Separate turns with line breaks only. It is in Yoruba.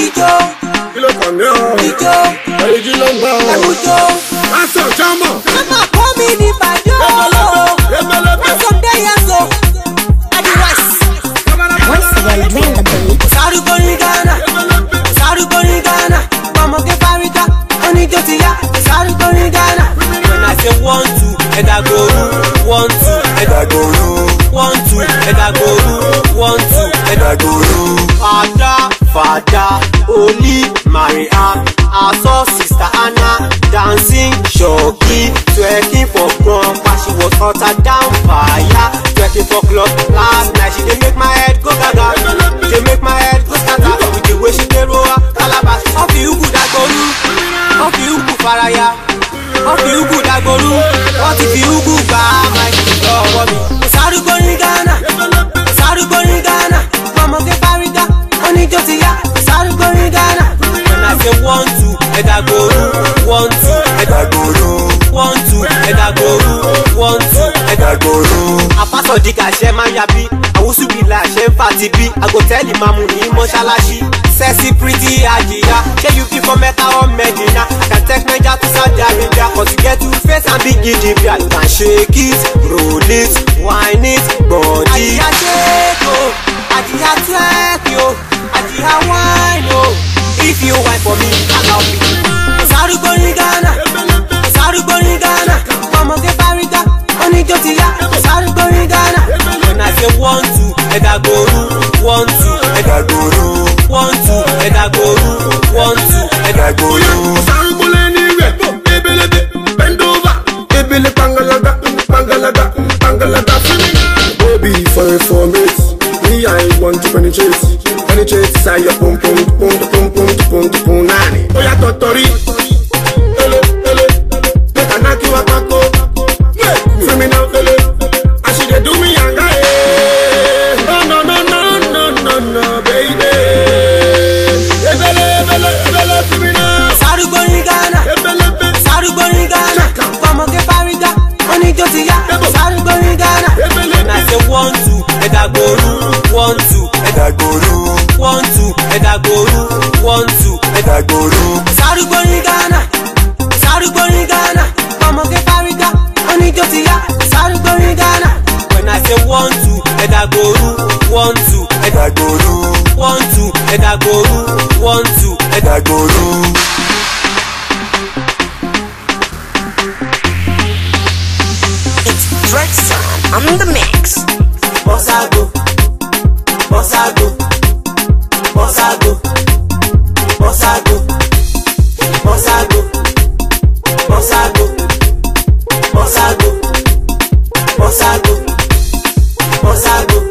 ijó ijó ẹwùjó aṣọ jọmọ mama kọ́ mi ní bàjọ́ aṣọ dẹ́yà so adiwas. once you are doing the beat. sáré kọrin gánà sáré kọrin gánà ọmọ kẹ fárígá oníjó ti yá sáré kọrin gánà. when i one two ẹ̀dá gòrú one two ẹ̀dá gòrú one two ẹ̀dá gòrú one two ẹ̀dá gòrú. we are. I saw Sister Anna dancing shoki, twerking for club while she was hotter down fire. Twerking for club last night, she dey make my head go gaga. She dey make my head go scatter with the way she dey roll calabash. Ọ̀fi ugwu dagboru, ọ̀fi ugwu faraya, ọ̀fi ugwu dagboru, What if you ugwu gbà. ẹ̀dàgbòrò. one two ẹ̀dàgbòrò one two ẹ̀dàgbòrò. àfàsọ̀dì kàṣẹ máa ń yabí àwùsùbí làṣẹ ń fà ti bí àgòtẹ́ẹ̀lì máa mú ní mọ́ṣáláṣí. sẹ́sì pretty àjìyá ṣé you fit for mecca or medina i can take naija to saudi arabia but you get to face and big gidi bia you can shake it roll it wine it gbọ̀ndì. àjìyá ṣéèkì o oh. àjìyá tẹ́ẹ̀kì o oh. àjìyá wáìnì o oh. if you wine for me. punch penetrate penetrate inside your pum pum pum pum pum pum pum pum nani. Oya tọ̀tọ̀rí. one two. ẹ̀dá gbòòrò. sárúgbó ní Ghana sárúgbó ní Ghana ọmọ kí fárígá oníjó ti yá sárúgbó ní Ghana. when I say one two ẹ̀dá gbòòrò one two ẹ̀dá gbòòrò one two ẹ̀dá gbòòrò one two ẹ̀dá gbòòrò. It's Drex, I'm the mix.
Bossa go, sago.